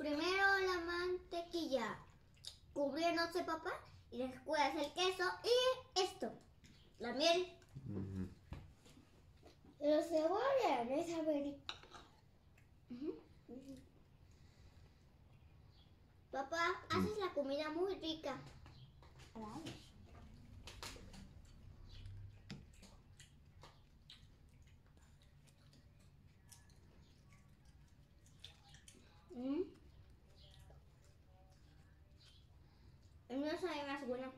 primero la mantequilla cubriéndose, papá, y después el queso y esto, la miel. Ujú. Los cebolla no es saber. Papá, haces la comida muy rica. nggak sama mas